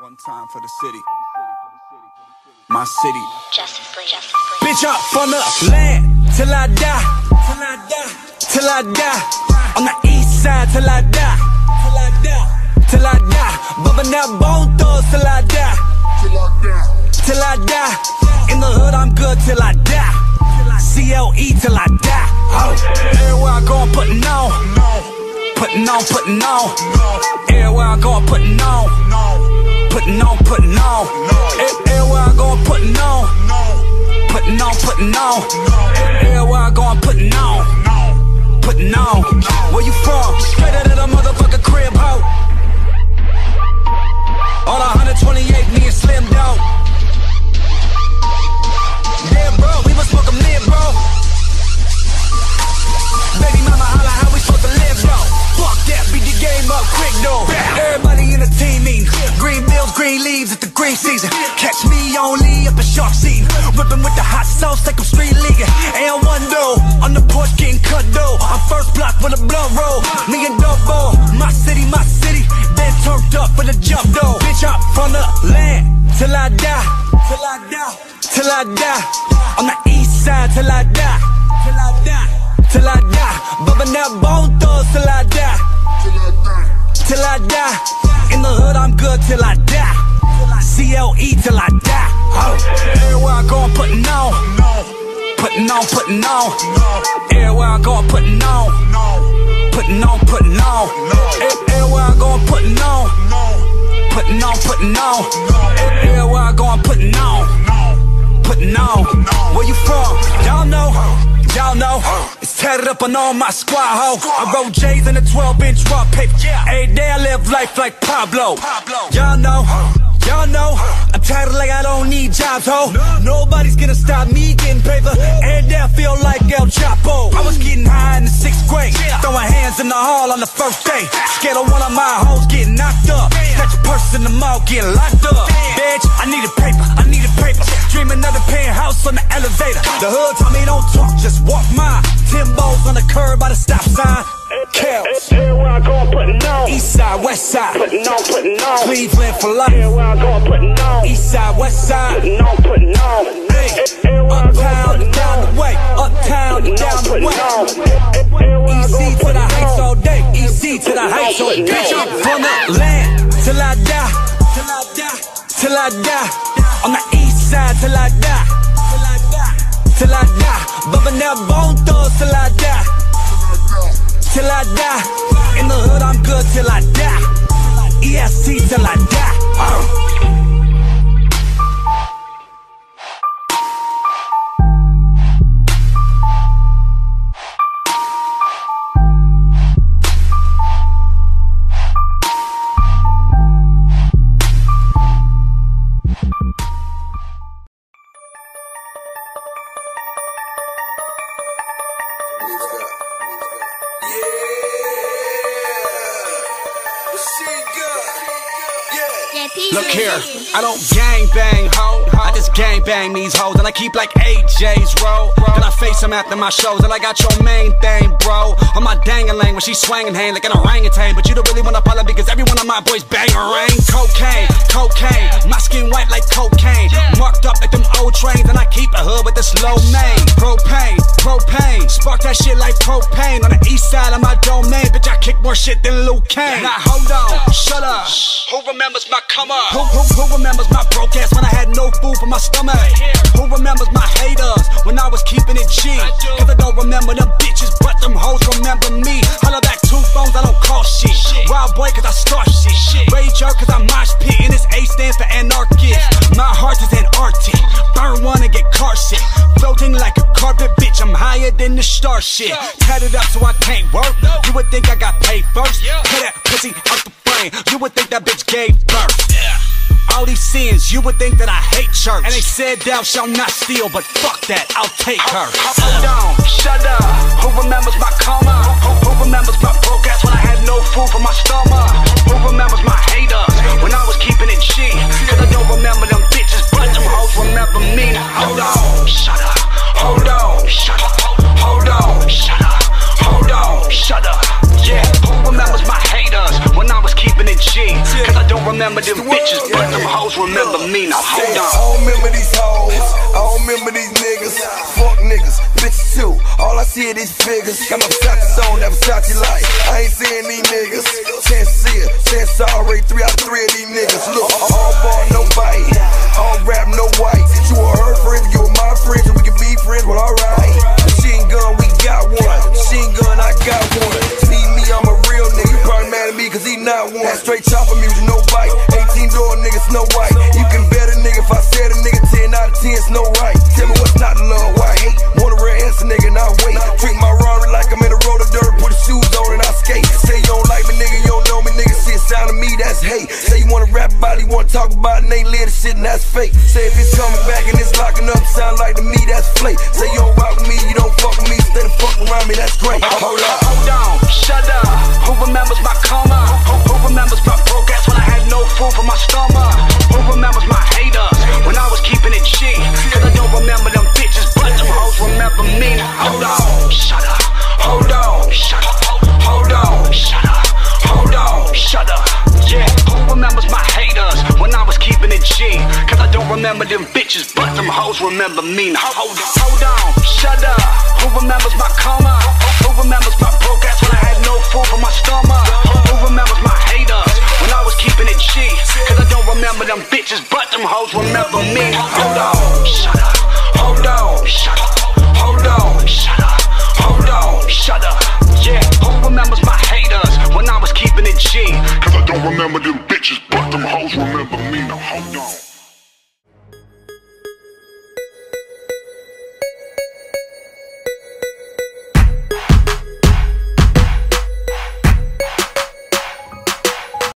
One time for the city. My city. Bitch up on the land till I die. Till I die. Till I die. On the east side till I die. Till I die. Till I die. Bumping that bone thugs till I die. Till I die. In the hood I'm good till I die. CLE till I die. Oh. Everywhere I go I'm putting on. Putting on, putting on. Everywhere I go I'm putting on. Putting on, putting on. Everywhere I go I'm putting on. Putting on, putting on. Everywhere I go I'm putting on. Putting on. Where you from? Straight out of the motherfucking crib, ho. On 128, me and Slim Dog. Sauce like I'm street leaguing. And one though, on the porch getting cut though. I'm first block with a blunt roll. Me and Dumbo, my city, my city. Been turned up for the jump though. Bitch, I'm from the land till I die. Till I die. Till I die. On the east side till I die. Till I die. Till I die. Bumping that bone thugs till I die till I die. In the hood, I'm good till I die. CLE till I die. Oh. Everywhere I go, I'm putting on. Putting on, putting on. Everywhere I go, I'm putting on. Putting on, putting on. Everywhere I go, I'm putting on. Putting on, putting on. Everywhere I go, I'm putting on. Putting on. Where you from? Y'all know. Y'all know. It's tatted up on all my squad, ho. I wrote J's in a 12 inch raw paper. Every day I live life like Pablo. Y'all know. Y'all know, I'm tired like I don't need jobs, ho. Nobody's gonna stop me getting paper. And I feel like El Chapo. I was getting high in the sixth grade, throwing hands in the hall on the first day. Scared of one of my hoes getting knocked up. Snatch a purse in the mall, get locked up. Bitch, I need a paper, I need a paper. Dream another penthouse on the elevator. The hood told me don't talk, just walk mine. Timbos on the curb by the stop sign. Side, west side. Putting on, putting on. Cleveland for life. Everywhere I go, I'm putting on. East side, west side. Putting on, putting on. Hey, uptown, putting down the way. Uptown, Putting down the way. on. Everywhere I Easy to the heights all day. Easy to the heights all day. Bitch, I'm from the land till I die. Till I die. Till I die. On the east side till I die. Till I die. Till I die. Bumping that bone thugs till I die. Till I die. In the hood, I'm good till I die. EST till I die. Oh. Look here, I don't gang bang ho. I just gang bang these hoes, and I keep like AJ's roll. Then I face them after my shows, and I got your main thing, bro. On my dangalang when she swanging hand like an orangutan, but you don't really wanna follow my boys bang rain. Cocaine, cocaine, my skin white like cocaine, marked up like them old trains, and I keep a hood with the slow main. Propane, propane, spark that shit like propane on the east side of my domain, bitch. I kick more shit than Liu Kang. Now hold on, shut up. Who remembers my come up? Who, who, who remembers my broke ass when I had no food for my stomach? Who remembers my haters when I was keeping it G? Cause I don't remember them bitches, but them hoes higher than the star shit. Tatted up so I can't work. You would think I got paid first. Put that pussy out the frame. You would think that bitch gave birth. All these sins, you would think that I hate church. And they said thou shalt not steal, but fuck that, I'll take her. Hold on, shut up. Who remembers my karma? Who, who remembers my broke ass when I had no food for my stomach? Who remembers my haters when I was keeping it G? Remember me. Now hold I on. don't remember these hoes. I don't remember these niggas. Fuck niggas, bitches too. All I see are these figures. Got my Versace on, that Versace light. I ain't seeing these niggas. Chance see it, chance sorry. Three out of three of these niggas. Look, all ball, no bite. All rap, no white. You are her friend, you are my friend, and we can be friends. Well, alright. Machine gun, we got one. Machine gun, I got one. See me, I'm a real nigga. You probably mad at me cause he not one. That straight chopper music, no bite. 18 door nigga, Snow White. You can bet a nigga if I said a nigga 10 out of 10, Snow White. Tell me what's not love, why hate? Want a real answer, nigga, and I wait. Treat my Rari like I'm in a roller dirt, put the shoes on and I skate. Say you don't like me, nigga, you don't know me, nigga. See it sound to me, that's hate. Say you wanna rap about it, you wanna talk about it, and ain't live shit, and that's fake. Say if it's coming back and it's locking up, sound like to me, that's flake. Say you don't rock with me, you don't fuck with me, instead of fuck around me, that's great. Hold up. Hold on, shut up. Food for my stomach? Who remembers my haters when I was keeping it G? Cause I don't remember them bitches, but them hoes remember me. Hold on, shut up. Hold on, shut up. Hold on, shut up. Hold on, shut up. Yeah, who remembers my haters when I was keeping it G? Cause I don't remember them bitches, but them hoes remember me. Hold on, hold on, shut up. Who remembers my coma? Who remembers my broke ass when I had no food for my stomach? Who remembers my keeping it G? Cause I don't remember them bitches, but them hoes remember me. Hold on, shut up. Hold on, shut up. Hold on, shut up. Hold on, shut up. Yeah, who remembers my haters when I was keeping it G? Cause I don't remember them bitches, but them hoes remember me. Now hold on.